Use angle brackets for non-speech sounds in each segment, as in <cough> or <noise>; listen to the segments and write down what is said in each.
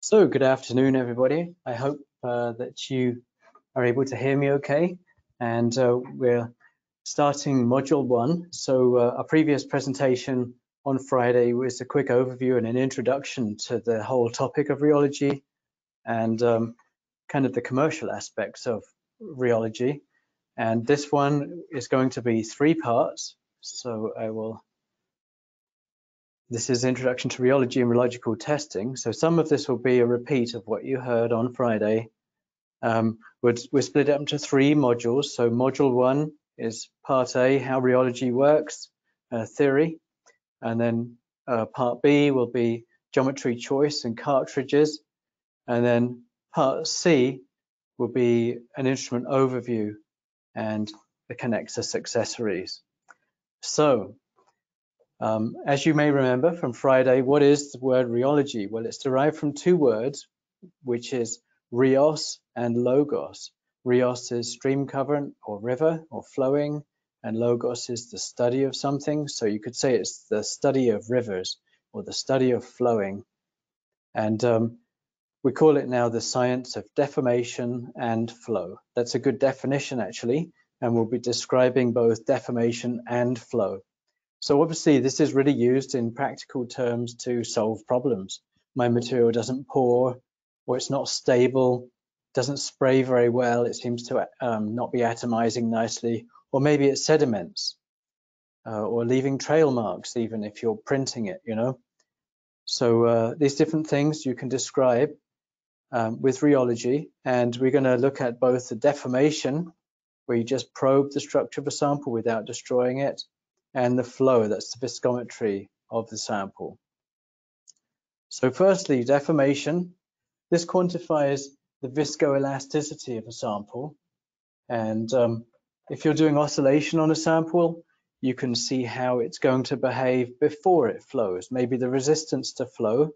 So good afternoon, everybody. I hope uh, that you are able to hear me okay. And uh, we're starting module one. So uh, our previous presentation on Friday was a quick overview and an introduction to the whole topic of rheology and um, kind of the commercial aspects of rheology. And this one is going to be three parts. So I will this is Introduction to Rheology and Rheological Testing. So some of this will be a repeat of what you heard on Friday. Um, we're, we're split up into three modules. So module one is part A, how rheology works, uh, theory. And then uh, part B will be geometry choice and cartridges. And then part C will be an instrument overview and the Kinexus accessories. So um, as you may remember from Friday, what is the word rheology? Well, it's derived from two words, which is rios and logos. Rios is stream current or river or flowing, and logos is the study of something. So you could say it's the study of rivers or the study of flowing. And um, we call it now the science of deformation and flow. That's a good definition, actually, and we'll be describing both deformation and flow. So obviously this is really used in practical terms to solve problems. My material doesn't pour or it's not stable, doesn't spray very well, it seems to um, not be atomizing nicely, or maybe it sediments uh, or leaving trail marks even if you're printing it, you know. So uh, these different things you can describe um, with rheology and we're going to look at both the deformation where you just probe the structure of a sample without destroying it and the flow, that's the viscometry of the sample. So firstly, deformation. This quantifies the viscoelasticity of a sample. And um, if you're doing oscillation on a sample, you can see how it's going to behave before it flows. Maybe the resistance to flow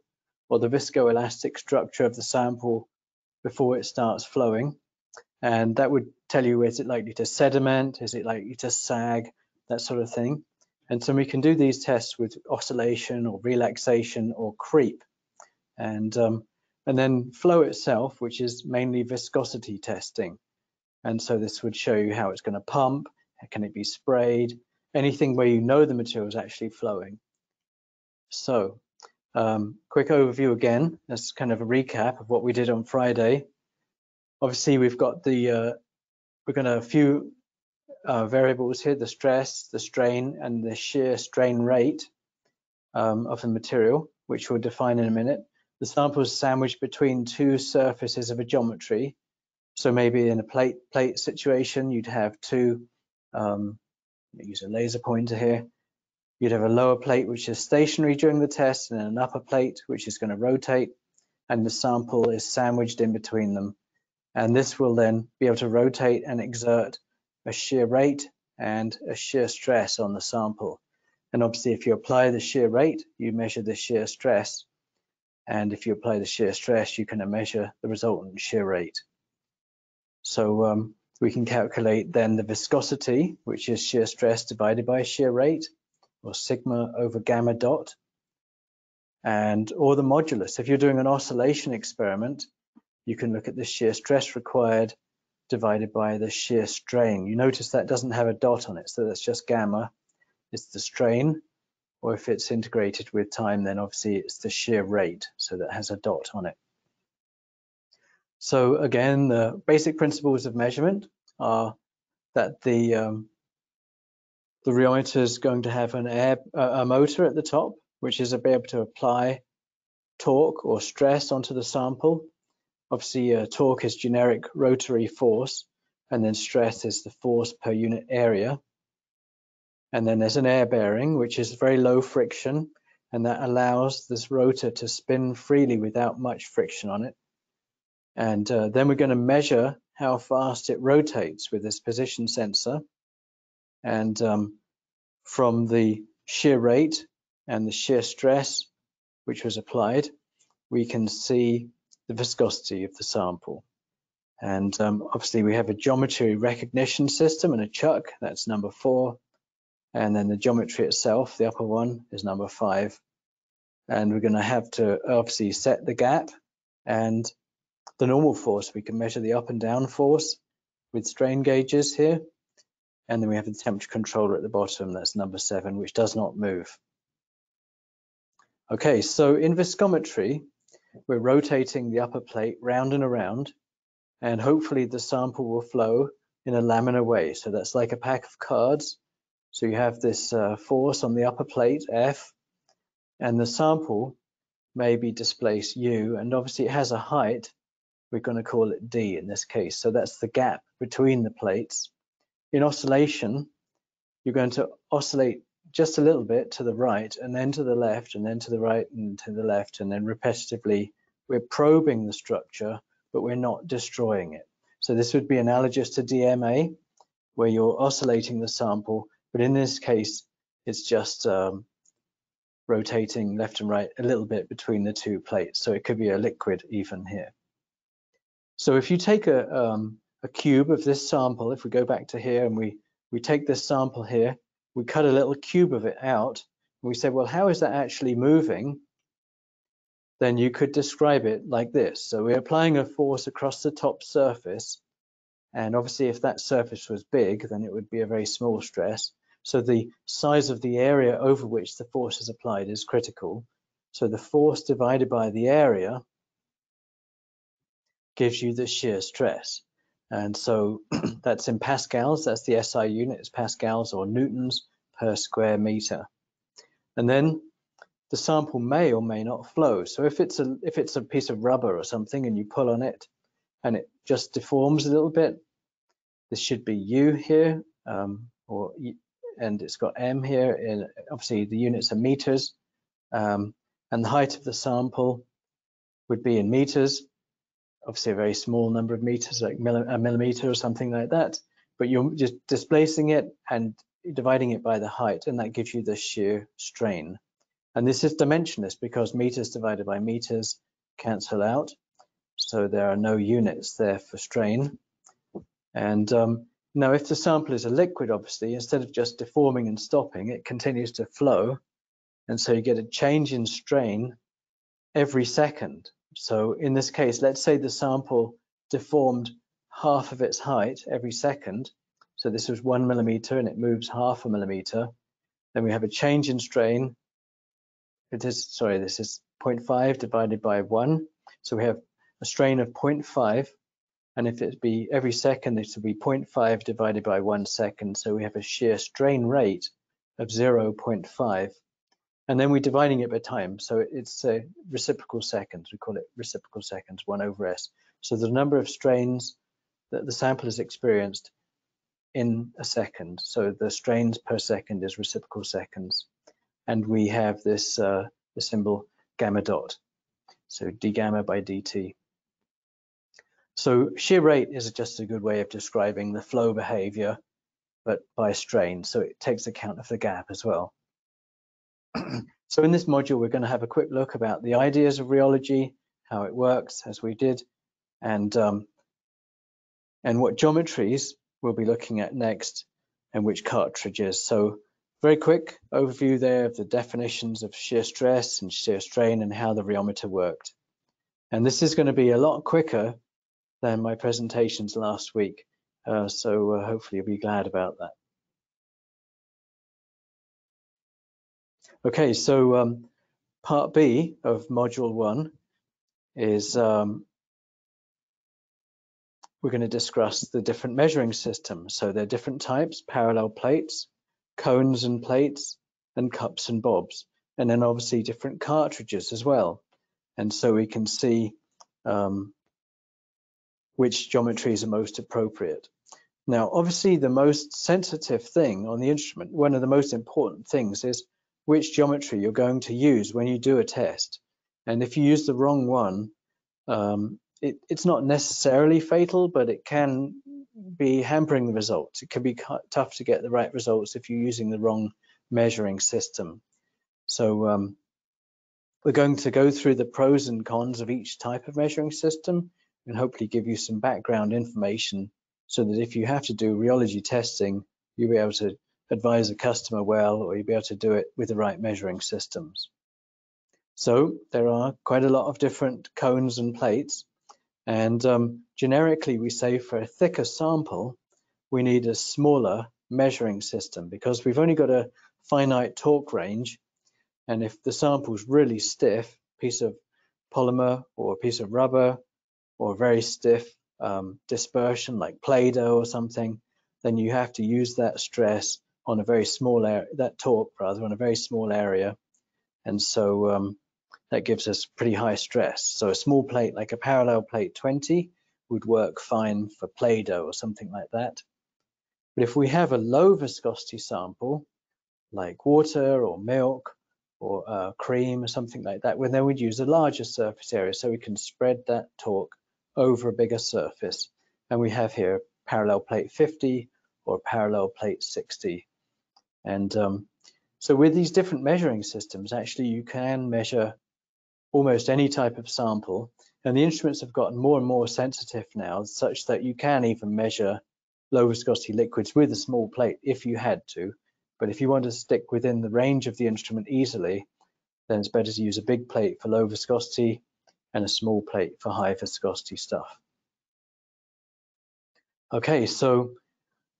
or the viscoelastic structure of the sample before it starts flowing. And that would tell you, is it likely to sediment? Is it likely to sag? That sort of thing. And so we can do these tests with oscillation or relaxation or creep. And, um, and then flow itself, which is mainly viscosity testing. And so this would show you how it's going to pump, can it be sprayed, anything where you know the material is actually flowing. So um, quick overview again, that's kind of a recap of what we did on Friday. Obviously, we've got the, uh, we're going to a few uh, variables here, the stress, the strain, and the shear strain rate um, of the material, which we'll define in a minute. The sample is sandwiched between two surfaces of a geometry. So maybe in a plate plate situation, you'd have two, um, use a laser pointer here. You'd have a lower plate which is stationary during the test and an upper plate which is going to rotate and the sample is sandwiched in between them. And this will then be able to rotate and exert a shear rate and a shear stress on the sample. And obviously, if you apply the shear rate, you measure the shear stress. And if you apply the shear stress, you can measure the resultant shear rate. So um, we can calculate then the viscosity, which is shear stress divided by shear rate, or sigma over gamma dot, and or the modulus. If you're doing an oscillation experiment, you can look at the shear stress required divided by the shear strain. You notice that doesn't have a dot on it, so that's just gamma. It's the strain, or if it's integrated with time, then obviously it's the shear rate, so that has a dot on it. So again, the basic principles of measurement are that the um, the rheometer is going to have an air a motor at the top, which is able to apply torque or stress onto the sample Obviously, uh, torque is generic rotary force, and then stress is the force per unit area. And then there's an air bearing, which is very low friction, and that allows this rotor to spin freely without much friction on it. And uh, then we're going to measure how fast it rotates with this position sensor. And um, from the shear rate and the shear stress, which was applied, we can see the viscosity of the sample. And um, obviously we have a geometry recognition system and a chuck, that's number four. And then the geometry itself, the upper one, is number five. And we're going to have to obviously set the gap and the normal force. We can measure the up and down force with strain gauges here. And then we have the temperature controller at the bottom, that's number seven, which does not move. Okay, so in viscometry, we're rotating the upper plate round and around, and hopefully the sample will flow in a laminar way. So that's like a pack of cards. So you have this uh, force on the upper plate, F, and the sample may be displaced U, and obviously it has a height, we're going to call it D in this case. So that's the gap between the plates. In oscillation, you're going to oscillate just a little bit to the right and then to the left and then to the right and to the left and then repetitively we're probing the structure but we're not destroying it. So this would be analogous to DMA where you're oscillating the sample but in this case it's just um, rotating left and right a little bit between the two plates so it could be a liquid even here. So if you take a, um, a cube of this sample if we go back to here and we we take this sample here we cut a little cube of it out, and we said, well, how is that actually moving? Then you could describe it like this. So we're applying a force across the top surface, and obviously if that surface was big, then it would be a very small stress. So the size of the area over which the force is applied is critical. So the force divided by the area gives you the shear stress. And so <clears throat> that's in pascals, that's the SI unit, it's pascals or newtons per square meter. And then the sample may or may not flow. So if it's a if it's a piece of rubber or something and you pull on it and it just deforms a little bit, this should be U here, um, or and it's got M here. And obviously the units are meters, um, and the height of the sample would be in meters obviously a very small number of meters, like a millimeter or something like that, but you're just displacing it and dividing it by the height, and that gives you the shear strain. And this is dimensionless because meters divided by meters cancel out. So there are no units there for strain. And um, now if the sample is a liquid, obviously, instead of just deforming and stopping, it continues to flow. And so you get a change in strain every second. So in this case, let's say the sample deformed half of its height every second. So this was one millimeter and it moves half a millimeter. Then we have a change in strain. It is, sorry, this is 0.5 divided by one. So we have a strain of 0.5. And if it be every second, this would be 0.5 divided by one second. So we have a shear strain rate of 0.5 and then we're dividing it by time. So it's a reciprocal seconds. We call it reciprocal seconds, 1 over s. So the number of strains that the sample has experienced in a second. So the strains per second is reciprocal seconds. And we have this uh, the symbol gamma dot. So d gamma by dt. So shear rate is just a good way of describing the flow behavior, but by strain. So it takes account of the gap as well. So in this module, we're going to have a quick look about the ideas of rheology, how it works, as we did, and um, and what geometries we'll be looking at next, and which cartridges. So very quick overview there of the definitions of shear stress and shear strain and how the rheometer worked. And this is going to be a lot quicker than my presentations last week. Uh, so uh, hopefully you'll be glad about that. Okay, so um, part B of module one is um, we're going to discuss the different measuring systems. So there are different types, parallel plates, cones and plates, and cups and bobs, and then obviously different cartridges as well. And so we can see um, which geometries are most appropriate. Now, obviously the most sensitive thing on the instrument, one of the most important things is which geometry you're going to use when you do a test. And if you use the wrong one, um, it, it's not necessarily fatal, but it can be hampering the results. It can be tough to get the right results if you're using the wrong measuring system. So um, we're going to go through the pros and cons of each type of measuring system and hopefully give you some background information so that if you have to do rheology testing, you'll be able to advise a customer well, or you'll be able to do it with the right measuring systems. So there are quite a lot of different cones and plates. And um, generically, we say for a thicker sample, we need a smaller measuring system because we've only got a finite torque range. And if the sample's really stiff, piece of polymer or a piece of rubber or a very stiff um, dispersion like Play-Doh or something, then you have to use that stress on a very small area, that torque rather, on a very small area. And so um, that gives us pretty high stress. So a small plate like a parallel plate 20 would work fine for Play-Doh or something like that. But if we have a low viscosity sample, like water or milk or uh, cream or something like that, well, then we'd use a larger surface area so we can spread that torque over a bigger surface. And we have here parallel plate 50 or parallel plate 60. And um, so with these different measuring systems, actually you can measure almost any type of sample. And the instruments have gotten more and more sensitive now, such that you can even measure low viscosity liquids with a small plate if you had to. But if you want to stick within the range of the instrument easily, then it's better to use a big plate for low viscosity and a small plate for high viscosity stuff. Okay, so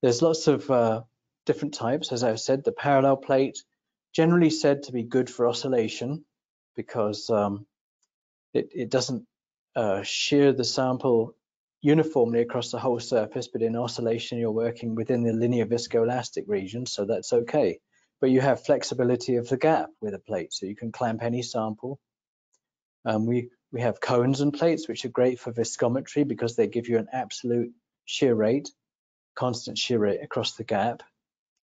there's lots of uh, different types. As I've said, the parallel plate, generally said to be good for oscillation because um, it, it, doesn't uh, shear the sample uniformly across the whole surface, but in oscillation, you're working within the linear viscoelastic region, so that's okay. But you have flexibility of the gap with a plate, so you can clamp any sample. Um, we, we have cones and plates, which are great for viscometry because they give you an absolute shear rate, constant shear rate across the gap.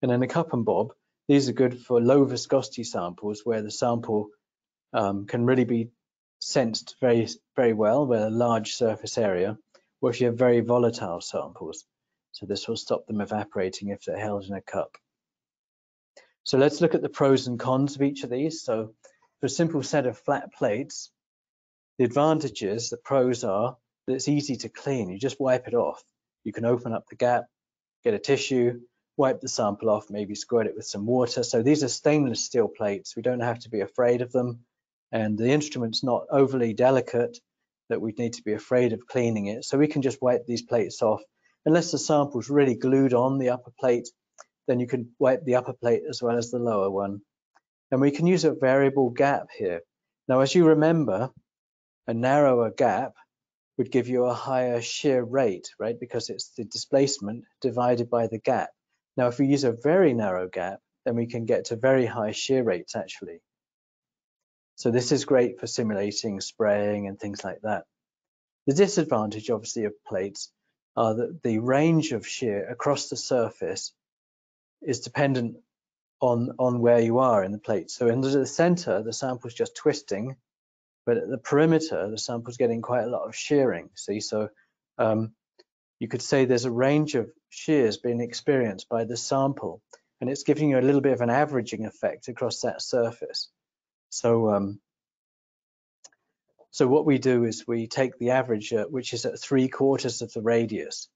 And then a cup and bob, these are good for low viscosity samples where the sample um, can really be sensed very, very well with a large surface area or if you have very volatile samples. So this will stop them evaporating if they're held in a cup. So let's look at the pros and cons of each of these. So for a simple set of flat plates, the advantages, the pros are that it's easy to clean. You just wipe it off. You can open up the gap, get a tissue, wipe the sample off, maybe squirt it with some water. So these are stainless steel plates. We don't have to be afraid of them. And the instrument's not overly delicate that we'd need to be afraid of cleaning it. So we can just wipe these plates off. Unless the sample's really glued on the upper plate, then you can wipe the upper plate as well as the lower one. And we can use a variable gap here. Now, as you remember, a narrower gap would give you a higher shear rate, right? Because it's the displacement divided by the gap. Now, if we use a very narrow gap, then we can get to very high shear rates actually. So this is great for simulating spraying and things like that. The disadvantage, obviously, of plates are that the range of shear across the surface is dependent on, on where you are in the plate. So in the center, the sample is just twisting, but at the perimeter, the sample is getting quite a lot of shearing. See, so um, you could say there's a range of shears being experienced by the sample, and it's giving you a little bit of an averaging effect across that surface. So, um, so what we do is we take the average, uh, which is at three quarters of the radius.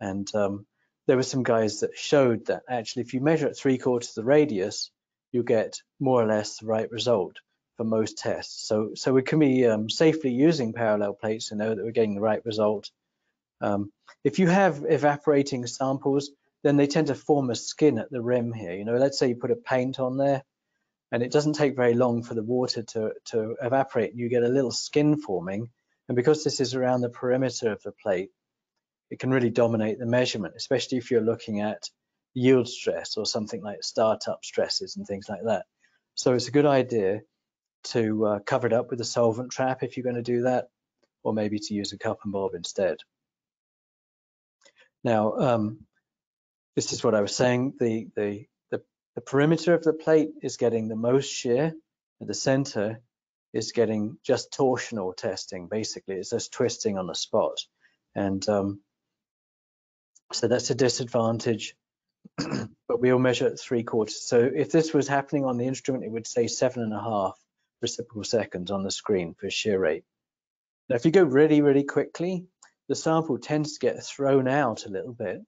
And um, there were some guys that showed that actually if you measure at three quarters of the radius, you get more or less the right result for most tests. So, so we can be um, safely using parallel plates to know that we're getting the right result. Um, if you have evaporating samples, then they tend to form a skin at the rim here. You know, let's say you put a paint on there, and it doesn't take very long for the water to, to evaporate. You get a little skin forming, and because this is around the perimeter of the plate, it can really dominate the measurement, especially if you're looking at yield stress or something like startup stresses and things like that. So it's a good idea to uh, cover it up with a solvent trap if you're going to do that, or maybe to use a cup and bob instead. Now, um, this is what I was saying, the, the the perimeter of the plate is getting the most shear, and the center is getting just torsional testing. Basically, it's just twisting on the spot. And um, so that's a disadvantage, <clears throat> but we'll measure at three quarters. So if this was happening on the instrument, it would say seven and a half reciprocal seconds on the screen for shear rate. Now, if you go really, really quickly, the sample tends to get thrown out a little bit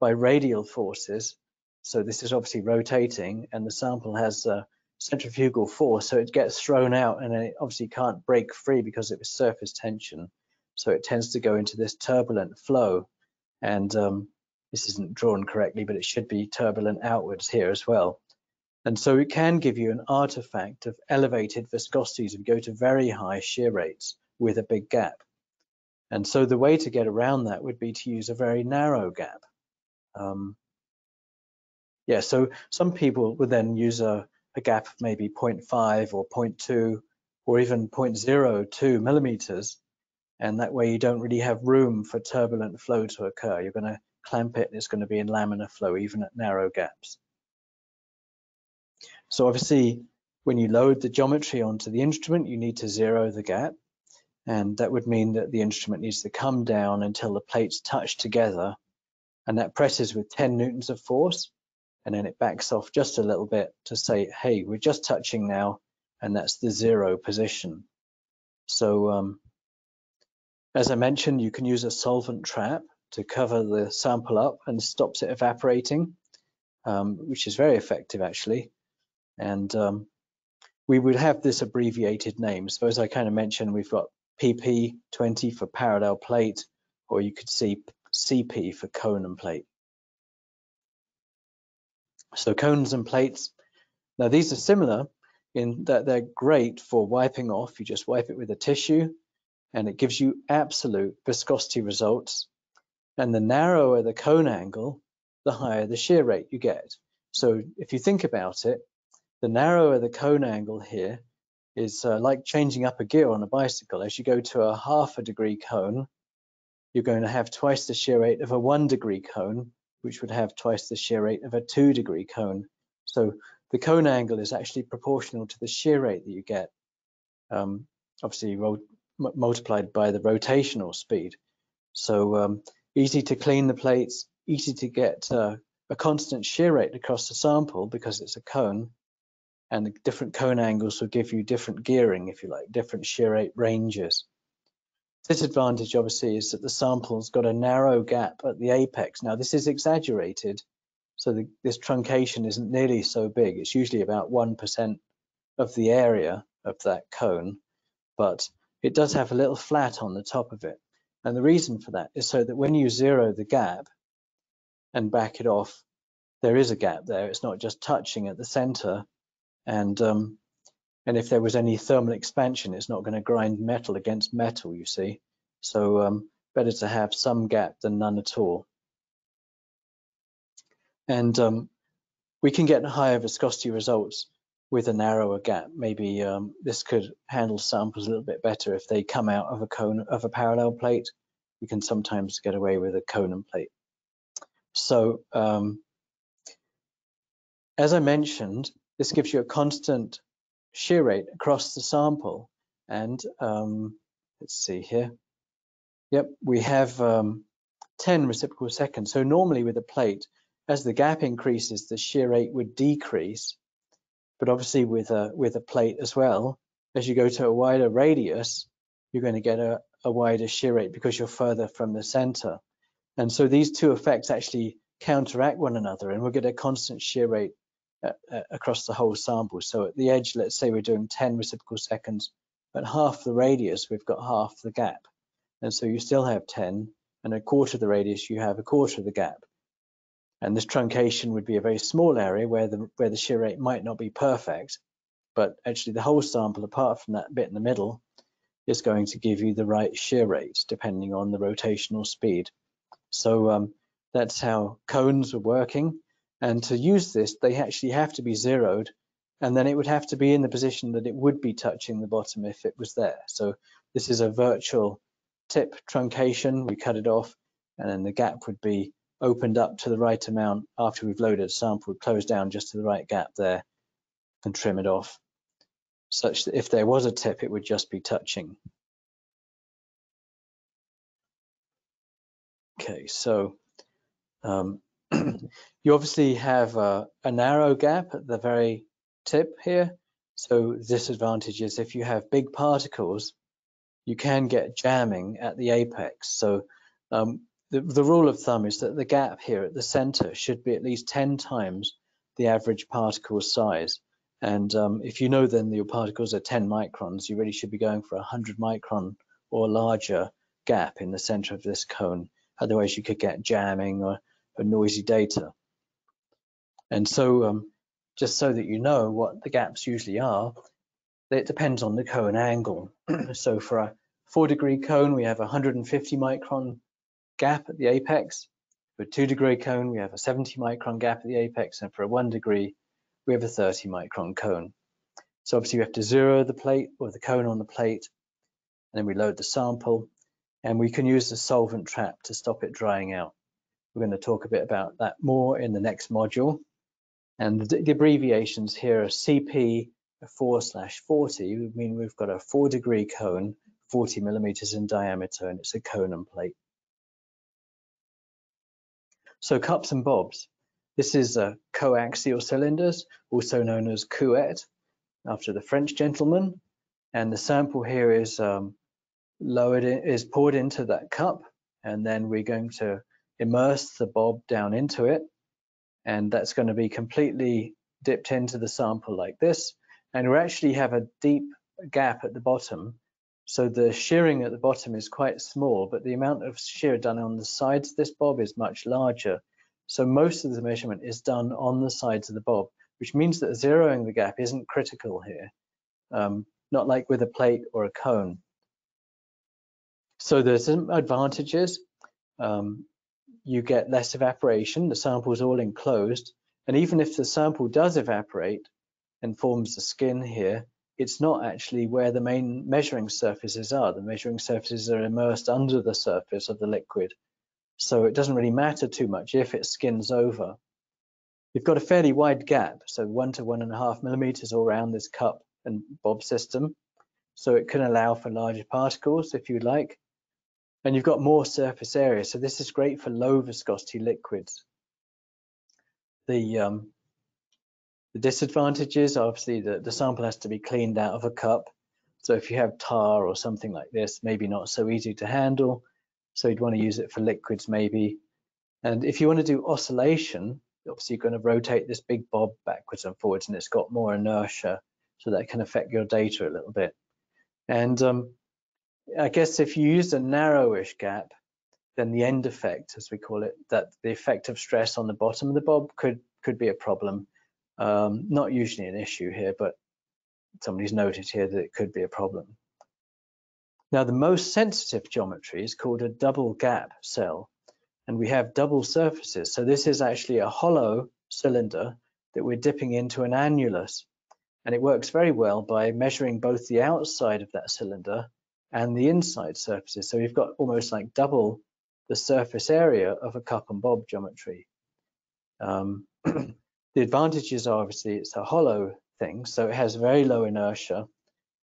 by radial forces so this is obviously rotating and the sample has a centrifugal force, so it gets thrown out and it obviously can't break free because it was surface tension. So it tends to go into this turbulent flow. And um, this isn't drawn correctly, but it should be turbulent outwards here as well. And so it can give you an artifact of elevated viscosities you go to very high shear rates with a big gap. And so the way to get around that would be to use a very narrow gap. Um, yeah, so some people would then use a, a gap of maybe 0.5 or 0.2 or even 0.02 millimeters. And that way you don't really have room for turbulent flow to occur. You're going to clamp it and it's going to be in laminar flow even at narrow gaps. So obviously, when you load the geometry onto the instrument, you need to zero the gap. And that would mean that the instrument needs to come down until the plates touch together. And that presses with 10 newtons of force and then it backs off just a little bit to say, hey, we're just touching now, and that's the zero position. So um, as I mentioned, you can use a solvent trap to cover the sample up and stops it evaporating, um, which is very effective actually. And um, we would have this abbreviated name. So as I kind of mentioned, we've got PP20 for parallel plate, or you could see CP for cone and plate. So cones and plates. Now these are similar in that they're great for wiping off. You just wipe it with a tissue and it gives you absolute viscosity results. And the narrower the cone angle, the higher the shear rate you get. So if you think about it, the narrower the cone angle here is uh, like changing up a gear on a bicycle. As you go to a half a degree cone, you're going to have twice the shear rate of a one degree cone which would have twice the shear rate of a two degree cone. So the cone angle is actually proportional to the shear rate that you get, um, obviously multiplied by the rotational speed. So um, easy to clean the plates, easy to get uh, a constant shear rate across the sample because it's a cone, and the different cone angles will give you different gearing, if you like, different shear rate ranges. This Disadvantage obviously is that the sample's got a narrow gap at the apex. Now this is exaggerated, so the, this truncation isn't nearly so big. It's usually about 1% of the area of that cone, but it does have a little flat on the top of it. And the reason for that is so that when you zero the gap and back it off, there is a gap there. It's not just touching at the center. And um, and if there was any thermal expansion, it's not going to grind metal against metal, you see. So um, better to have some gap than none at all. And um, we can get higher viscosity results with a narrower gap. Maybe um, this could handle samples a little bit better if they come out of a cone of a parallel plate. We can sometimes get away with a cone and plate. So um, as I mentioned, this gives you a constant shear rate across the sample. And um, let's see here. Yep, we have um, 10 reciprocal seconds. So normally with a plate, as the gap increases, the shear rate would decrease. But obviously with a, with a plate as well, as you go to a wider radius, you're going to get a, a wider shear rate because you're further from the center. And so these two effects actually counteract one another and we'll get a constant shear rate across the whole sample. So at the edge, let's say we're doing 10 reciprocal seconds, at half the radius, we've got half the gap. And so you still have 10, and a quarter of the radius, you have a quarter of the gap. And this truncation would be a very small area where the, where the shear rate might not be perfect, but actually the whole sample, apart from that bit in the middle, is going to give you the right shear rate depending on the rotational speed. So um, that's how cones are working. And to use this, they actually have to be zeroed, and then it would have to be in the position that it would be touching the bottom if it was there. So this is a virtual tip truncation. We cut it off, and then the gap would be opened up to the right amount after we've loaded sample, close down just to the right gap there, and trim it off, such that if there was a tip, it would just be touching. Okay, so um, you obviously have a, a, narrow gap at the very tip here. So disadvantage is if you have big particles, you can get jamming at the apex. So um, the, the rule of thumb is that the gap here at the center should be at least 10 times the average particle size. And um, if you know then your particles are 10 microns, you really should be going for a 100 micron or larger gap in the center of this cone. Otherwise, you could get jamming or, or noisy data. And so, um, just so that you know what the gaps usually are, it depends on the cone angle. <clears throat> so for a four degree cone, we have a 150 micron gap at the apex. For a two degree cone, we have a 70 micron gap at the apex. And for a one degree, we have a 30 micron cone. So obviously we have to zero the plate or the cone on the plate, and then we load the sample, and we can use the solvent trap to stop it drying out. We're going to talk a bit about that more in the next module. And the, the abbreviations here are CP 4 slash 40, I mean we've got a four degree cone, 40 millimeters in diameter, and it's a cone and plate. So cups and bobs. This is a coaxial cylinders, also known as couette, after the French gentleman. And the sample here is um, lowered, in, is poured into that cup, and then we're going to immerse the bob down into it. And that's going to be completely dipped into the sample like this. And we actually have a deep gap at the bottom. So the shearing at the bottom is quite small, but the amount of shear done on the sides of this bob is much larger. So most of the measurement is done on the sides of the bob, which means that zeroing the gap isn't critical here, um, not like with a plate or a cone. So there's some advantages. Um, you get less evaporation, the sample is all enclosed, and even if the sample does evaporate and forms the skin here, it's not actually where the main measuring surfaces are. The measuring surfaces are immersed under the surface of the liquid. So it doesn't really matter too much if it skins over. You've got a fairly wide gap, so one to one and a half millimeters all around this cup and bob system. So it can allow for larger particles if you like. And you've got more surface area. So this is great for low viscosity liquids. The, um, the disadvantages, obviously, the, the sample has to be cleaned out of a cup. So if you have tar or something like this, maybe not so easy to handle. So you'd want to use it for liquids maybe. And if you want to do oscillation, obviously you're going to rotate this big bob backwards and forwards and it's got more inertia. So that can affect your data a little bit. And um, I guess if you use a narrowish gap, then the end effect, as we call it, that the effect of stress on the bottom of the bob could could be a problem. Um, not usually an issue here, but somebody's noted here that it could be a problem. Now, the most sensitive geometry is called a double gap cell, and we have double surfaces. So this is actually a hollow cylinder that we're dipping into an annulus, and it works very well by measuring both the outside of that cylinder and the inside surfaces. So we've got almost like double the surface area of a cup and bob geometry. Um, <clears throat> the advantages are obviously it's a hollow thing, so it has very low inertia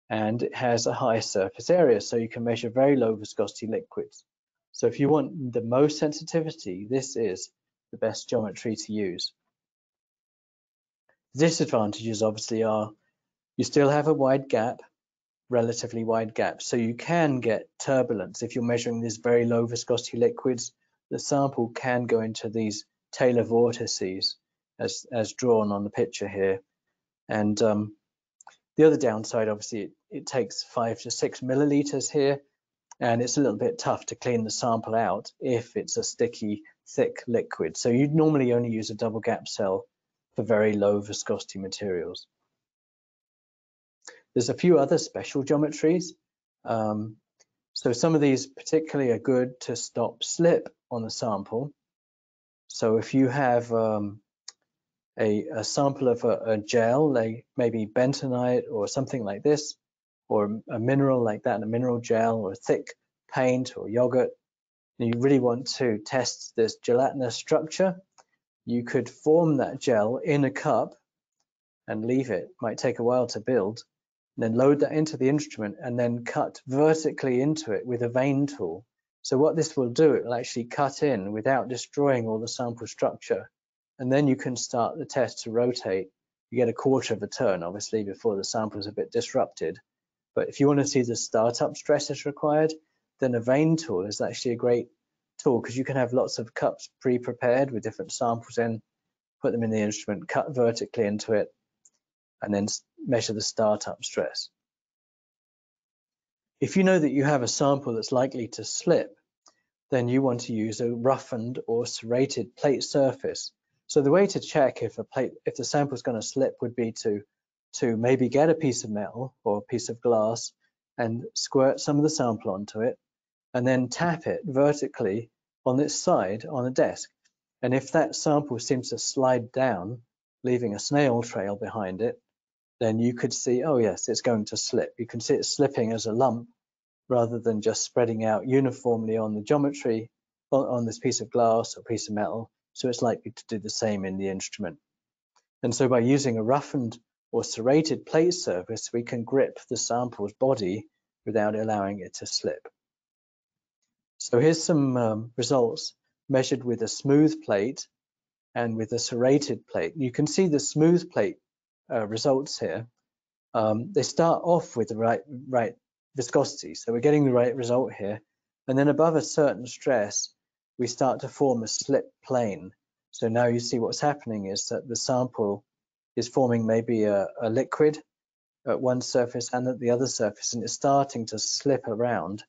and it has a high surface area, so you can measure very low viscosity liquids. So if you want the most sensitivity, this is the best geometry to use. The disadvantages obviously are you still have a wide gap, relatively wide gap, so you can get turbulence. If you're measuring these very low viscosity liquids, the sample can go into these Taylor vortices as, as drawn on the picture here. And um, the other downside, obviously, it, it takes five to six milliliters here, and it's a little bit tough to clean the sample out if it's a sticky, thick liquid. So you'd normally only use a double gap cell for very low viscosity materials. There's a few other special geometries. Um, so some of these particularly are good to stop slip on the sample. So if you have um, a, a sample of a, a, gel, like maybe bentonite or something like this, or a mineral like that, a mineral gel or a thick paint or yogurt, and you really want to test this gelatinous structure, you could form that gel in a cup and leave it. Might take a while to build. Then load that into the instrument and then cut vertically into it with a vane tool. So what this will do, it will actually cut in without destroying all the sample structure and then you can start the test to rotate. You get a quarter of a turn, obviously, before the sample is a bit disrupted. But if you want to see the startup stress stresses required, then a vane tool is actually a great tool because you can have lots of cups pre-prepared with different samples in, put them in the instrument, cut vertically into it, and then measure the startup stress. If you know that you have a sample that's likely to slip, then you want to use a roughened or serrated plate surface. So the way to check if a plate, if the sample is going to slip would be to, to maybe get a piece of metal or a piece of glass and squirt some of the sample onto it and then tap it vertically on its side on a desk. And if that sample seems to slide down, leaving a snail trail behind it, then you could see, oh yes, it's going to slip. You can see it slipping as a lump rather than just spreading out uniformly on the geometry on, this piece of glass or piece of metal. So it's likely to do the same in the instrument. And so by using a roughened or serrated plate surface, we can grip the sample's body without allowing it to slip. So here's some um, results measured with a smooth plate and with a serrated plate. You can see the smooth plate uh, results here, um, they start off with the right, right viscosity. So we're getting the right result here. And then above a certain stress, we start to form a slip plane. So now you see what's happening is that the sample is forming maybe a, a liquid at one surface and at the other surface, and it's starting to slip around.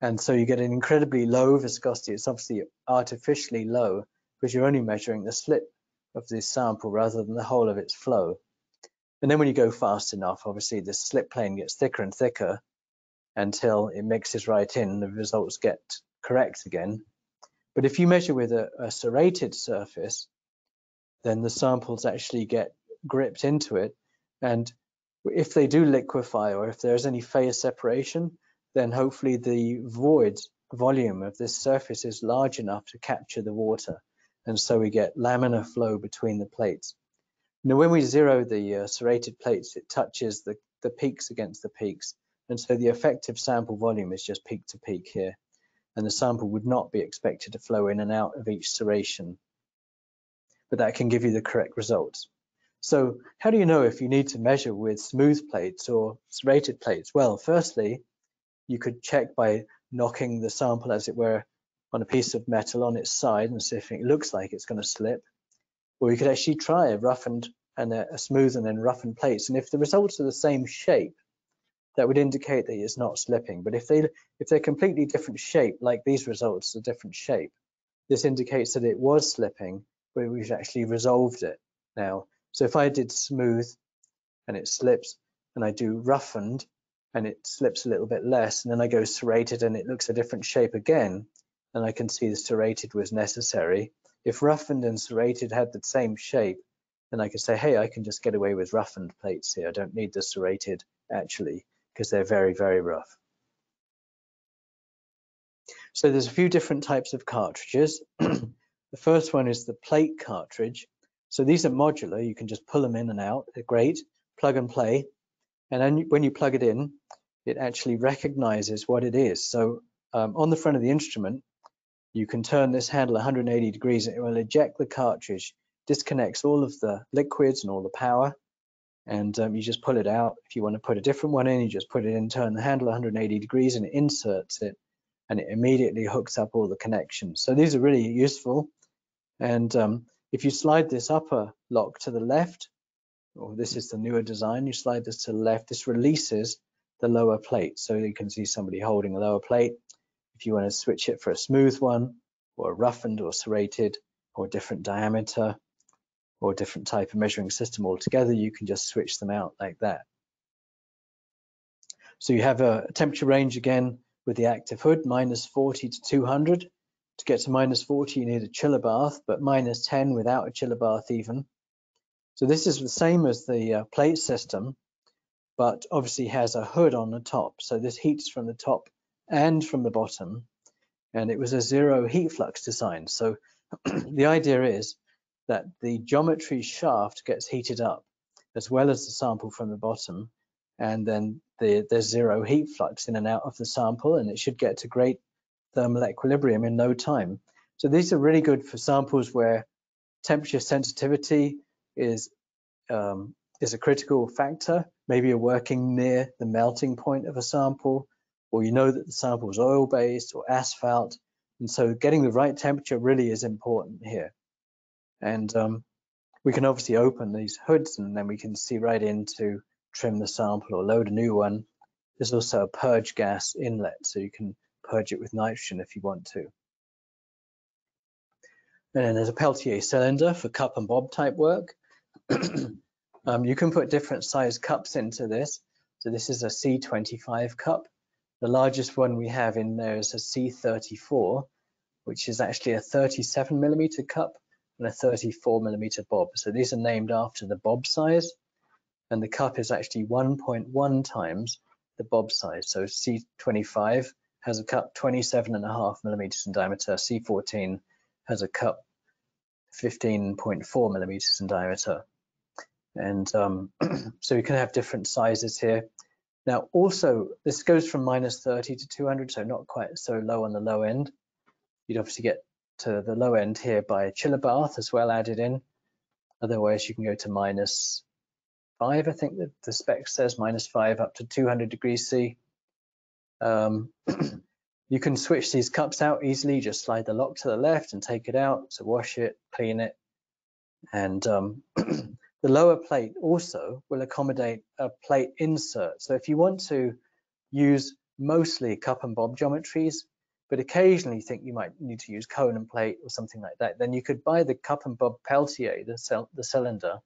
And so you get an incredibly low viscosity. It's obviously artificially low because you're only measuring the slip of this sample rather than the whole of its flow. And then when you go fast enough, obviously the slip plane gets thicker and thicker until it mixes right in, the results get correct again. But if you measure with a, a serrated surface, then the samples actually get gripped into it. And if they do liquefy or if there's any phase separation, then hopefully the void volume of this surface is large enough to capture the water. And so we get laminar flow between the plates. Now, when we zero the uh, serrated plates, it touches the, the peaks against the peaks. And so the effective sample volume is just peak to peak here. And the sample would not be expected to flow in and out of each serration. But that can give you the correct results. So how do you know if you need to measure with smooth plates or serrated plates? Well, firstly, you could check by knocking the sample, as it were, on a piece of metal on its side and see if it looks like it's going to slip. Or you could actually try a roughened and a, a smooth and then roughened plates. And if the results are the same shape, that would indicate that it's not slipping. But if they if they're completely different shape, like these results are different shape, this indicates that it was slipping, but we've actually resolved it now. So if I did smooth and it slips, and I do roughened and it slips a little bit less, and then I go serrated and it looks a different shape again, then I can see the serrated was necessary. If roughened and serrated had the same shape, then I could say, hey, I can just get away with roughened plates here. I don't need the serrated actually, because they're very, very rough. So there's a few different types of cartridges. <clears throat> the first one is the plate cartridge. So these are modular. You can just pull them in and out. They're great. Plug and play. And then when you plug it in, it actually recognizes what it is. So um, on the front of the instrument, you can turn this handle 180 degrees and it will eject the cartridge, disconnects all of the liquids and all the power, and um, you just pull it out. If you want to put a different one in, you just put it in, turn the handle 180 degrees and it inserts it, and it immediately hooks up all the connections. So these are really useful. And um, if you slide this upper lock to the left, or this is the newer design, you slide this to the left, this releases the lower plate. So you can see somebody holding a lower plate if you want to switch it for a smooth one or a roughened or serrated or a different diameter or a different type of measuring system altogether, you can just switch them out like that. So you have a temperature range again with the active hood, minus 40 to 200. To get to minus 40, you need a chiller bath, but minus 10 without a chiller bath even. So this is the same as the uh, plate system, but obviously has a hood on the top. So this heats from the top and from the bottom, and it was a zero heat flux design. So <clears throat> the idea is that the geometry shaft gets heated up as well as the sample from the bottom, and then the, there's zero heat flux in and out of the sample, and it should get to great thermal equilibrium in no time. So these are really good for samples where temperature sensitivity is um, is a critical factor. Maybe you're working near the melting point of a sample, or you know that the sample is oil-based or asphalt. And so getting the right temperature really is important here. And um, we can obviously open these hoods and then we can see right into trim the sample or load a new one. There's also a purge gas inlet, so you can purge it with nitrogen if you want to. And then there's a Peltier cylinder for cup and bob type work. <clears throat> um, you can put different size cups into this. So this is a C25 cup. The largest one we have in there is a C34, which is actually a 37 millimeter cup and a 34 millimeter bob. So these are named after the bob size, and the cup is actually 1.1 times the bob size. So C25 has a cup 27 and a half millimeters in diameter. C14 has a cup 15.4 millimeters in diameter. And um, <clears throat> so you can have different sizes here. Now also, this goes from minus 30 to 200, so not quite so low on the low end. You'd obviously get to the low end here by a chiller bath as well added in. Otherwise, you can go to minus 5, I think that the spec says, minus 5 up to 200 degrees C. Um, <clears throat> you can switch these cups out easily, just slide the lock to the left and take it out to wash it, clean it. And um, <clears throat> the lower plate also will accommodate a plate insert. So if you want to use mostly cup and bob geometries, but occasionally you think you might need to use cone and plate or something like that, then you could buy the cup and bob Peltier, the, the cylinder,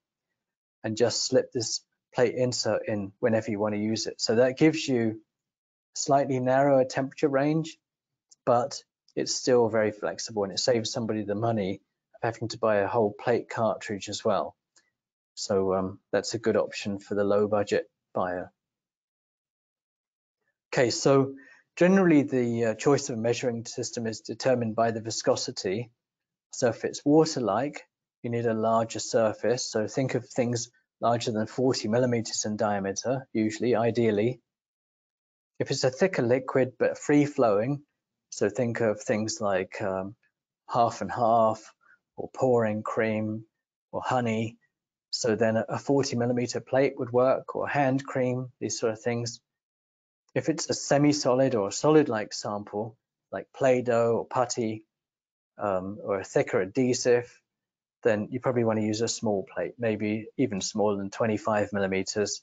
and just slip this plate insert in whenever you want to use it. So that gives you slightly narrower temperature range, but it's still very flexible and it saves somebody the money of having to buy a whole plate cartridge as well. So um, that's a good option for the low budget buyer. Okay, so generally the uh, choice of a measuring system is determined by the viscosity. So if it's water-like, you need a larger surface. So think of things larger than 40 millimeters in diameter, usually, ideally. If it's a thicker liquid but free flowing, so think of things like um, half and half or pouring cream or honey. So then a 40 millimeter plate would work or hand cream, these sort of things. If it's a semi-solid or a solid-like sample, like Play-Doh or putty, um, or a thicker adhesive, then you probably want to use a small plate, maybe even smaller than 25 millimeters.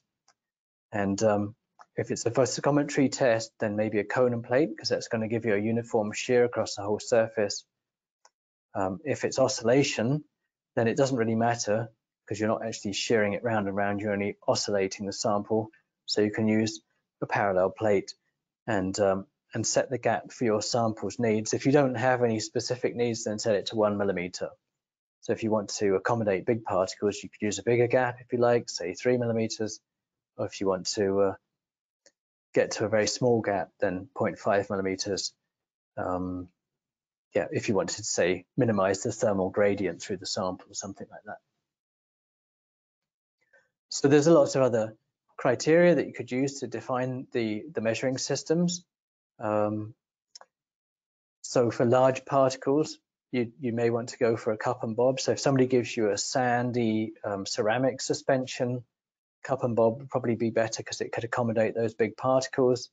And um, if it's a viscometry test, then maybe a cone and plate, because that's going to give you a uniform shear across the whole surface. Um, if it's oscillation, then it doesn't really matter because you're not actually shearing it round and round, you're only oscillating the sample. So you can use a parallel plate and um, and set the gap for your sample's needs. If you don't have any specific needs, then set it to one millimeter. So if you want to accommodate big particles, you could use a bigger gap if you like, say three millimeters. Or if you want to uh, get to a very small gap, then 0.5 millimeters. Um, yeah, if you wanted to say minimize the thermal gradient through the sample or something like that. So there's a lot of other criteria that you could use to define the, the measuring systems. Um, so for large particles, you, you may want to go for a cup and bob. So if somebody gives you a sandy um, ceramic suspension, cup and bob would probably be better because it could accommodate those big particles.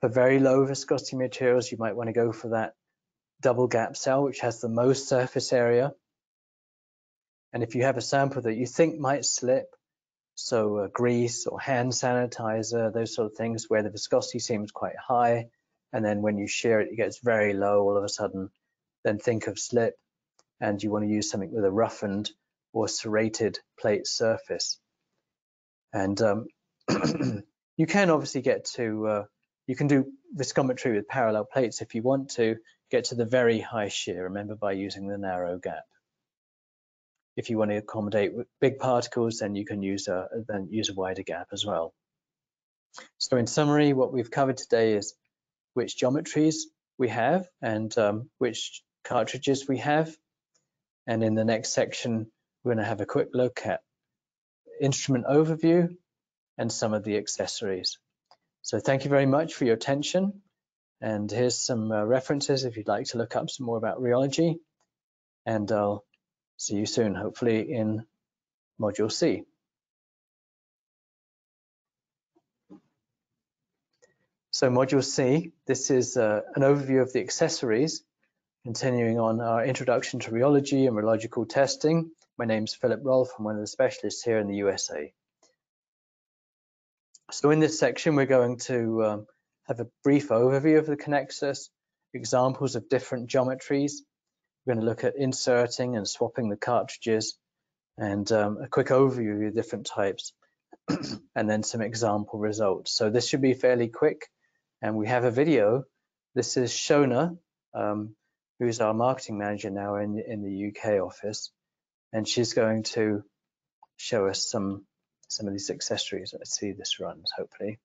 For very low viscosity materials, you might want to go for that double gap cell, which has the most surface area. And if you have a sample that you think might slip, so uh, grease or hand sanitizer, those sort of things where the viscosity seems quite high, and then when you shear it, it gets very low all of a sudden, then think of slip, and you want to use something with a roughened or serrated plate surface. And um, <clears throat> you can obviously get to, uh, you can do viscometry with parallel plates if you want to get to the very high shear, remember by using the narrow gap. If you want to accommodate big particles, then you can use a, then use a wider gap as well. So in summary, what we've covered today is which geometries we have and um, which cartridges we have. And in the next section, we're going to have a quick look at instrument overview and some of the accessories. So thank you very much for your attention. And here's some uh, references if you'd like to look up some more about rheology. And I'll see you soon, hopefully in Module C. So Module C, this is uh, an overview of the accessories Continuing on our introduction to rheology and rheological testing, My name's Philip Rolfe. I'm one of the specialists here in the USA. So in this section, we're going to um, have a brief overview of the Kinexus, examples of different geometries. We're going to look at inserting and swapping the cartridges and um, a quick overview of the different types <clears throat> and then some example results. So this should be fairly quick and we have a video. This is Shona, um, who's our marketing manager now in, in the UK office and she's going to show us some some of these accessories. Let's see this runs hopefully.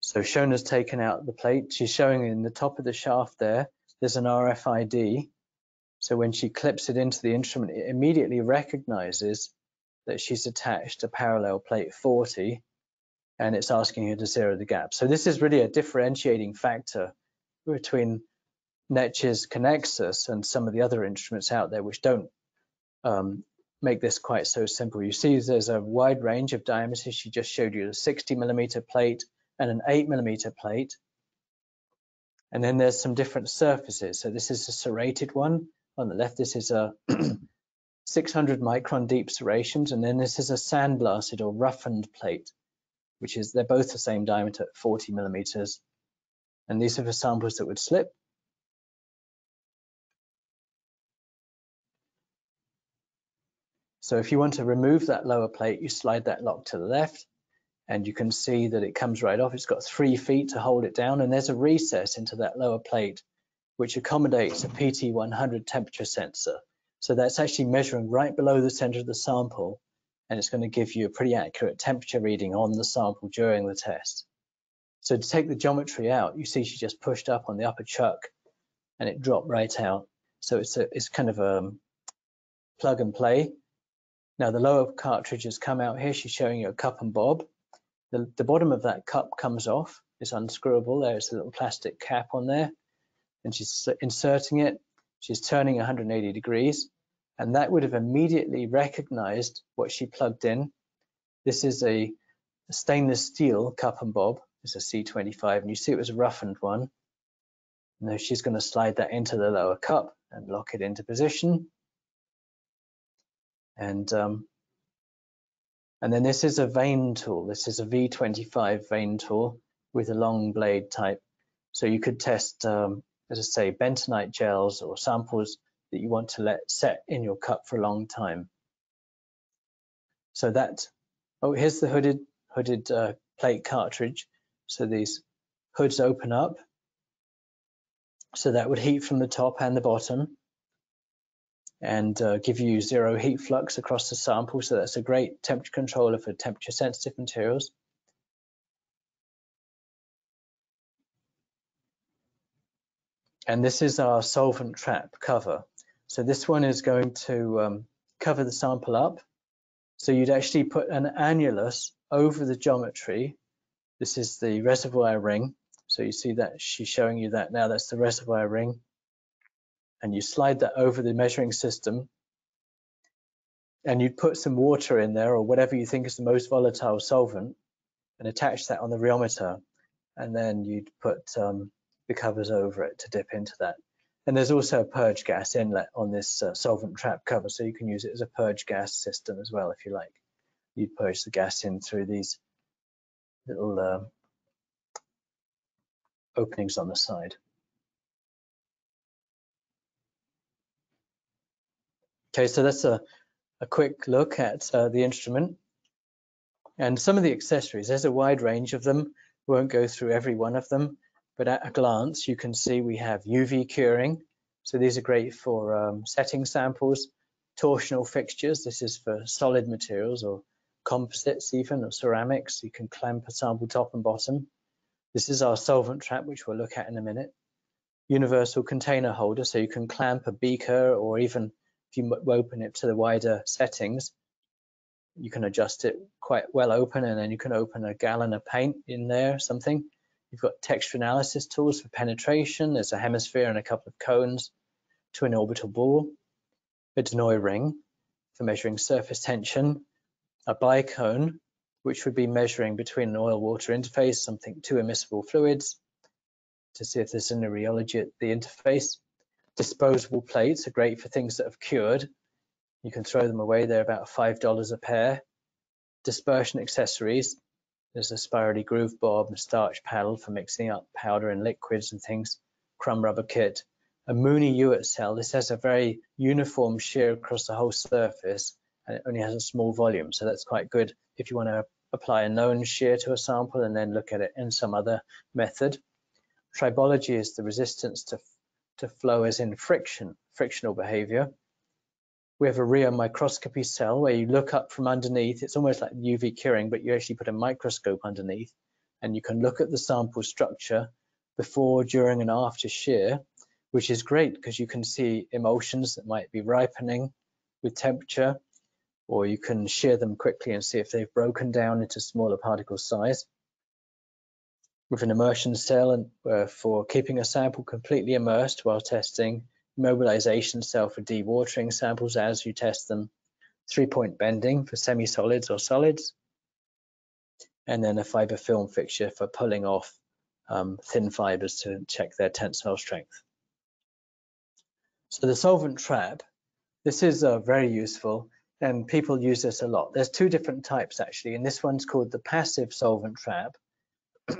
So Shona's taken out the plate. She's showing in the top of the shaft there, there's an RFID. So when she clips it into the instrument, it immediately recognizes that she's attached a parallel plate 40 and it's asking her to zero the gap. So this is really a differentiating factor between NETZSCH's Kinexus and some of the other instruments out there which don't um, make this quite so simple. You see there's a wide range of diameters. She just showed you a 60 millimeter plate, and an 8 millimeter plate. And then there's some different surfaces. So this is a serrated one. On the left, this is a <clears throat> 600 micron deep serrations, and then this is a sandblasted or roughened plate, which is they're both the same diameter 40 millimeters. And these are the samples that would slip. So if you want to remove that lower plate, you slide that lock to the left and you can see that it comes right off. It's got three feet to hold it down and there's a recess into that lower plate which accommodates a PT100 temperature sensor. So that's actually measuring right below the center of the sample and it's going to give you a pretty accurate temperature reading on the sample during the test. So to take the geometry out, you see she just pushed up on the upper chuck and it dropped right out. So it's a, it's kind of a um, plug and play. Now the lower cartridge has come out here. She's showing you a cup and bob. The, the bottom of that cup comes off, it's unscrewable. There's a little plastic cap on there and she's inserting it. She's turning 180 degrees and that would have immediately recognized what she plugged in. This is a, stainless steel cup and bob. It's a C25 and you see it was a roughened one. Now she's going to slide that into the lower cup and lock it into position. And um, and then this is a vane tool. This is a V25 vane tool with a long blade type. So you could test, um, as I say, bentonite gels or samples that you want to let set in your cup for a long time. So that, oh, here's the hooded, hooded uh, plate cartridge. So these hoods open up. So that would heat from the top and the bottom and uh, give you zero heat flux across the sample. So that's a great temperature controller for temperature sensitive materials. And this is our solvent trap cover. So this one is going to um, cover the sample up. So you'd actually put an annulus over the geometry. This is the reservoir ring. So you see that she's showing you that now. That's the reservoir ring and you slide that over the measuring system and you'd put some water in there or whatever you think is the most volatile solvent and attach that on the rheometer and then you'd put um, the covers over it to dip into that. And there's also a purge gas inlet on this uh, solvent trap cover, so you can use it as a purge gas system as well if you like. You'd purge the gas in through these little uh, openings on the side. Okay, so that's a, a quick look at uh, the instrument. And some of the accessories, there's a wide range of them. We won't go through every one of them, but at a glance, you can see we have UV curing. So these are great for um, setting samples, torsional fixtures. This is for solid materials or composites even, or ceramics. You can clamp a sample top and bottom. This is our solvent trap, which we'll look at in a minute. Universal container holder, so you can clamp a beaker or even if you open it to the wider settings, you can adjust it quite well open and then you can open a gallon of paint in there, something. You've got texture analysis tools for penetration. There's a hemisphere and a couple of cones to an orbital ball, a Du Noüy ring for measuring surface tension, a bicone, which would be measuring between an oil-water interface, something two immiscible fluids, to see if there's an rheology at the interface, disposable plates are great for things that have cured. You can throw them away. They're about $5 a pair. Dispersion accessories. There's a spirally groove bob and starch paddle for mixing up powder and liquids and things. Crumb rubber kit. A Mooney Ewart cell. This has a very uniform shear across the whole surface and it only has a small volume. So that's quite good if you want to apply a known shear to a sample and then look at it in some other method. Tribology is the resistance to, to flow as in friction, frictional behavior. We have a rheo microscopy cell where you look up from underneath. It's almost like UV curing, but you actually put a microscope underneath and you can look at the sample structure before, during, and after shear, which is great because you can see emulsions that might be ripening with temperature, or you can shear them quickly and see if they've broken down into smaller particle size with an immersion cell uh, for keeping a sample completely immersed while testing, immobilization cell for dewatering samples as you test them, three-point bending for semi-solids or solids, and then a fiber film fixture for pulling off um, thin fibers to check their tensile strength. So the solvent trap, this is uh, very useful and people use this a lot. There's two different types actually, and this one's called the passive solvent trap. <clears throat>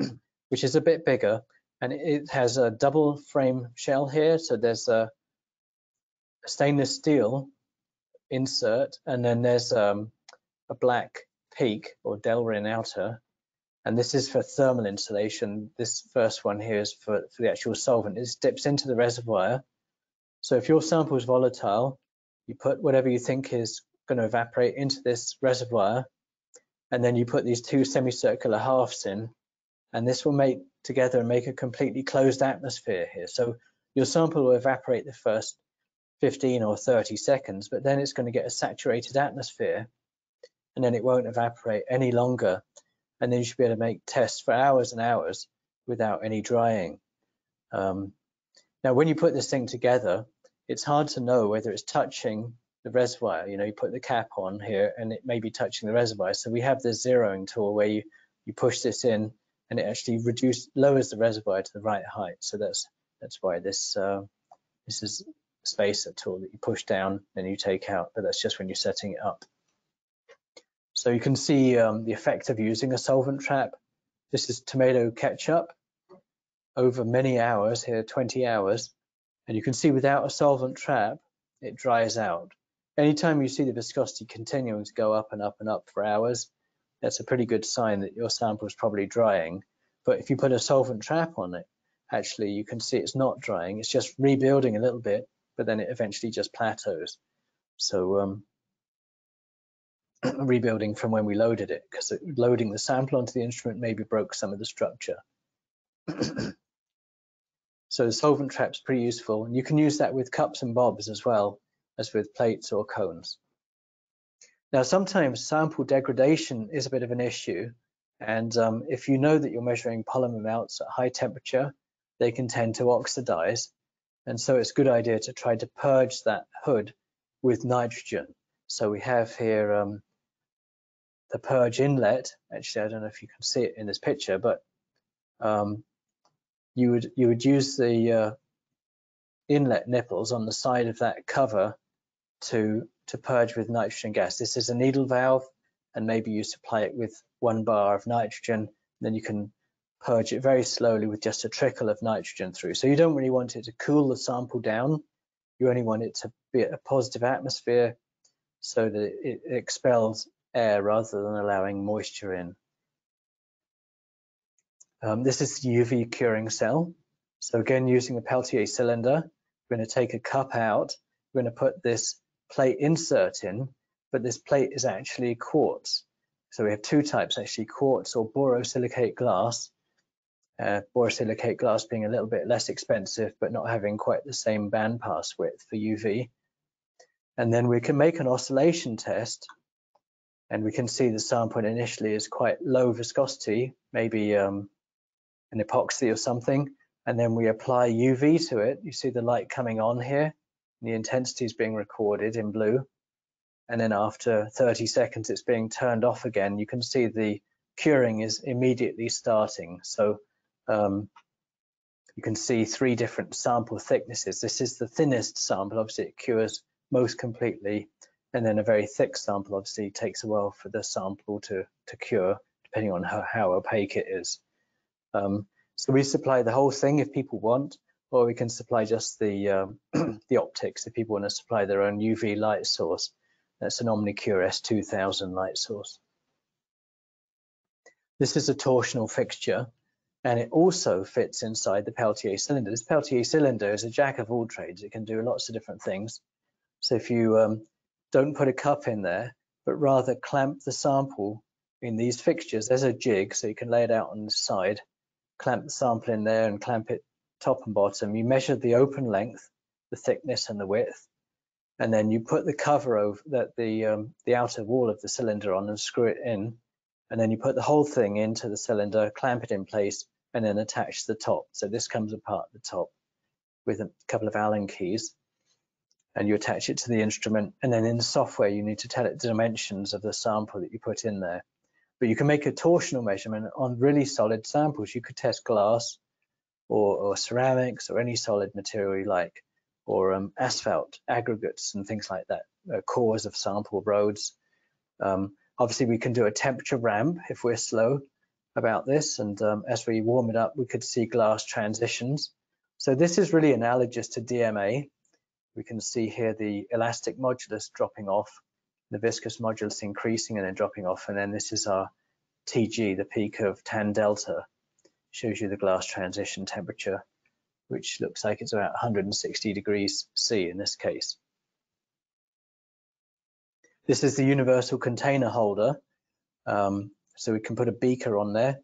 which is a bit bigger and it has a double frame shell here. So there's a, stainless steel insert and then there's um, a black PEEK or Delrin outer. And this is for thermal insulation. This first one here is for, for the actual solvent. It dips into the reservoir. So if your sample is volatile, you put whatever you think is going to evaporate into this reservoir, and then you put these two semicircular halves in, and this will make together and make a completely closed atmosphere here. So your sample will evaporate the first 15 or 30 seconds, but then it's going to get a saturated atmosphere and then it won't evaporate any longer. And then you should be able to make tests for hours and hours without any drying. Um, now, when you put this thing together, it's hard to know whether it's touching the reservoir. You know, you put the cap on here and it may be touching the reservoir. So we have this zeroing tool where you, you push this in and it actually reduces lowers the reservoir to the right height. So that's that's why this uh, this is a spacer tool that you push down and you take out, but that's just when you're setting it up. So you can see um, the effect of using a solvent trap. This is tomato ketchup over many hours here, 20 hours, and you can see without a solvent trap, it dries out. Anytime you see the viscosity continuing to go up and up and up for hours, that's a pretty good sign that your sample is probably drying. But if you put a solvent trap on it, actually you can see it's not drying. It's just rebuilding a little bit, but then it eventually just plateaus. So um, <clears throat> rebuilding from when we loaded it, because loading the sample onto the instrument maybe broke some of the structure. <clears throat> so the solvent trap's pretty useful. And you can use that with cups and bobs as well as with plates or cones. Now, sometimes sample degradation is a bit of an issue. And um, if you know that you're measuring polymer melts at high temperature, they can tend to oxidize. And so it's a good idea to try to purge that hood with nitrogen. So we have here um, the purge inlet. Actually, I don't know if you can see it in this picture, but um, you would you would use the uh, inlet nipples on the side of that cover to to purge with nitrogen gas. This is a needle valve and maybe you supply it with one bar of nitrogen, then you can purge it very slowly with just a trickle of nitrogen through. So you don't really want it to cool the sample down. You only want it to be a positive atmosphere so that it expels air rather than allowing moisture in. Um, this is the UV curing cell. So again, using a Peltier cylinder, we're going to take a cup out. We're going to put this plate insert in, but this plate is actually quartz. So we have two types actually, quartz or borosilicate glass. Uh, borosilicate glass being a little bit less expensive, but not having quite the same bandpass width for UV. And then we can make an oscillation test and we can see the sample initially is quite low viscosity, maybe um, an epoxy or something. And then we apply UV to it. You see the light coming on here the intensity is being recorded in blue. And then after 30 seconds, it's being turned off again. You can see the curing is immediately starting. So um, you can see three different sample thicknesses. This is the thinnest sample. Obviously, it cures most completely. And then a very thick sample obviously takes a while for the sample to, to cure, depending on how, how opaque it is. Um, so we supply the whole thing if people want, or we can supply just the um, <clears throat> the optics if people want to supply their own UV light source. That's an Omnicure S2000 light source. This is a torsional fixture and it also fits inside the Peltier cylinder. This Peltier cylinder is a jack of all trades. It can do lots of different things. So if you um, don't put a cup in there, but rather clamp the sample in these fixtures, there's a jig, so you can lay it out on the side, clamp the sample in there and clamp it top and bottom. You measure the open length, the thickness and the width, and then you put the cover over that the um, the outer wall of the cylinder on and screw it in and then you put the whole thing into the cylinder, clamp it in place, and then attach the top. So this comes apart at the top with a couple of Allen keys, and you attach it to the instrument. And then in the software, you need to tell it the dimensions of the sample that you put in there. But you can make a torsional measurement on really solid samples. You could test glass or, or ceramics or any solid material you like, or um, asphalt, aggregates, and things like that, uh, cores of sample roads. Um, Obviously, we can do a temperature ramp if we're slow about this. And um, as we warm it up, we could see glass transitions. So this is really analogous to DMA. We can see here the elastic modulus dropping off, the viscous modulus increasing and then dropping off. And then this is our TG, the peak of tan delta, shows you the glass transition temperature, which looks like it's about 160 degrees C in this case. This is the universal container holder. Um, so we can put a beaker on there.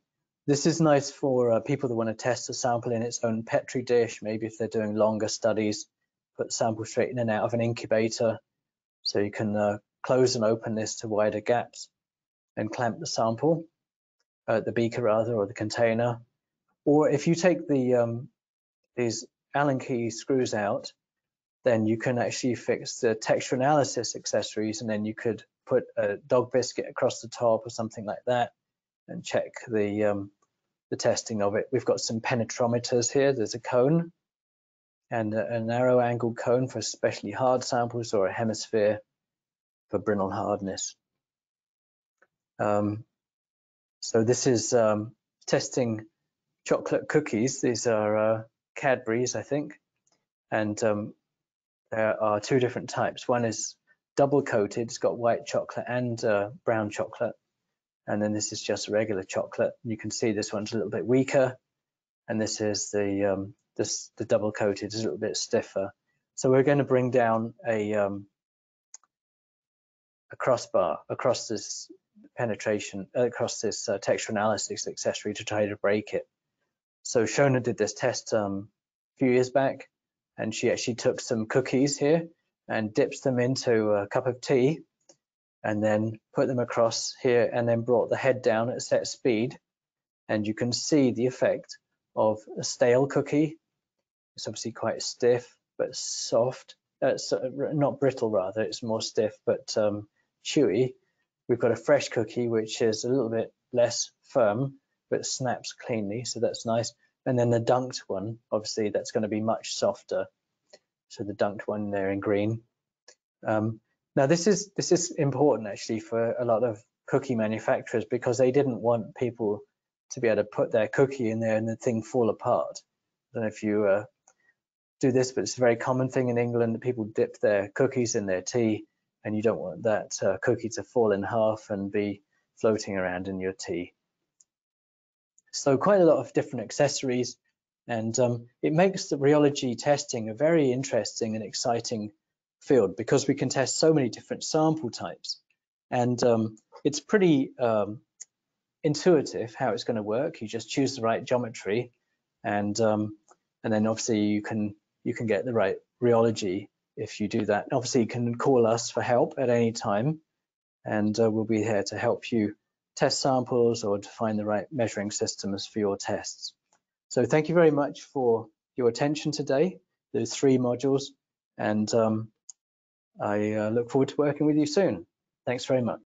This is nice for uh, people that want to test a sample in its own Petri dish, maybe if they're doing longer studies, put sample straight in and out of an incubator. So you can uh, close and open this to wider gaps and clamp the sample, uh, the beaker rather, or the container. Or if you take the um, these Allen key screws out then you can actually fix the texture analysis accessories and then you could put a dog biscuit across the top or something like that and check the um, the testing of it. We've got some penetrometers here. There's a cone and a, a narrow angled cone for especially hard samples or a hemisphere for Brinell hardness. Um, so this is um, testing chocolate cookies. These are uh, Cadbury's, I think. And um, there are two different types. One is double coated, it's got white chocolate and uh, brown chocolate. And then this is just regular chocolate. You can see this one's a little bit weaker. And this is the um, this the double coated is a little bit stiffer. So we're going to bring down a um, a crossbar across this penetration, across this uh, texture analysis accessory to try to break it. So Shona did this test um, a few years back and she actually took some cookies here and dips them into a cup of tea and then put them across here and then brought the head down at set speed. And you can see the effect of a stale cookie. It's obviously quite stiff but soft uh, so, not brittle rather it's more stiff but um, chewy. We've got a fresh cookie which is a little bit less firm but snaps cleanly so that's nice and then the dunked one, obviously that's going to be much softer. So the dunked one there in green. Um, now this is this is important actually for a lot of cookie manufacturers because they didn't want people to be able to put their cookie in there and the thing fall apart. I don't know if you uh, do this, but it's a very common thing in England that people dip their cookies in their tea and you don't want that uh, cookie to fall in half and be floating around in your tea. So quite a lot of different accessories and um, it makes the rheology testing a very interesting and exciting field because we can test so many different sample types. And um, it's pretty um, intuitive how it's going to work. You just choose the right geometry and um, and then obviously you can you can get the right rheology if you do that. Obviously you can call us for help at any time and uh, we'll be here to help you test samples or to find the right measuring systems for your tests. So thank you very much for your attention today, those three modules, and um, I uh, look forward to working with you soon. Thanks very much.